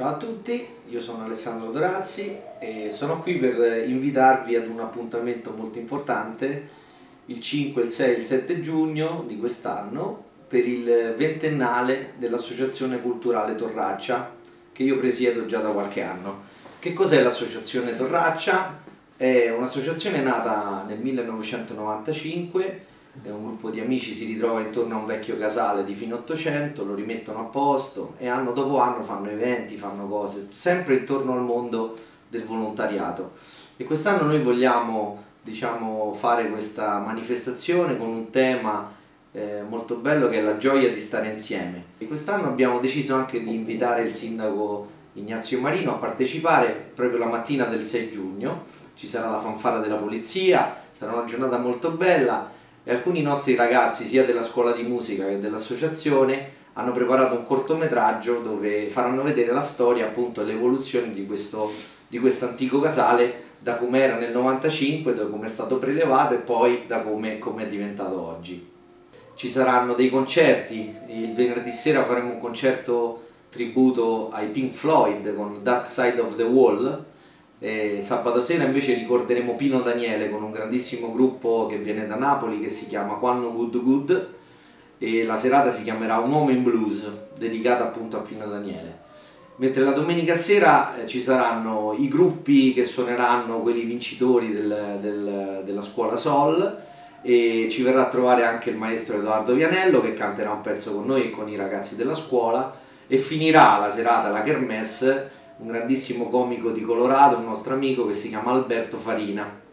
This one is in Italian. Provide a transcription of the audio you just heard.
Ciao a tutti, io sono Alessandro Dorazzi e sono qui per invitarvi ad un appuntamento molto importante il 5, il 6 e il 7 giugno di quest'anno per il ventennale dell'Associazione Culturale Torraccia che io presiedo già da qualche anno. Che cos'è l'Associazione Torraccia? È un'associazione nata nel 1995 un gruppo di amici si ritrova intorno a un vecchio casale di fine 800, lo rimettono a posto e anno dopo anno fanno eventi, fanno cose, sempre intorno al mondo del volontariato. E quest'anno noi vogliamo diciamo, fare questa manifestazione con un tema eh, molto bello che è la gioia di stare insieme. E quest'anno abbiamo deciso anche di invitare il sindaco Ignazio Marino a partecipare proprio la mattina del 6 giugno. Ci sarà la fanfara della polizia, sarà una giornata molto bella e alcuni nostri ragazzi sia della scuola di musica che dell'associazione hanno preparato un cortometraggio dove faranno vedere la storia appunto l'evoluzione di questo, di questo antico casale da come era nel 95, da come è stato prelevato e poi da come, come è diventato oggi. Ci saranno dei concerti, il venerdì sera faremo un concerto tributo ai Pink Floyd con Dark Side of the Wall e sabato sera invece ricorderemo Pino Daniele con un grandissimo gruppo che viene da Napoli che si chiama Quanno Good Good e la serata si chiamerà Un uomo in blues dedicata appunto a Pino Daniele. Mentre la domenica sera eh, ci saranno i gruppi che suoneranno quelli vincitori del, del, della scuola Sol e ci verrà a trovare anche il maestro Edoardo Vianello che canterà un pezzo con noi e con i ragazzi della scuola e finirà la serata la kermesse un grandissimo comico di Colorado, un nostro amico che si chiama Alberto Farina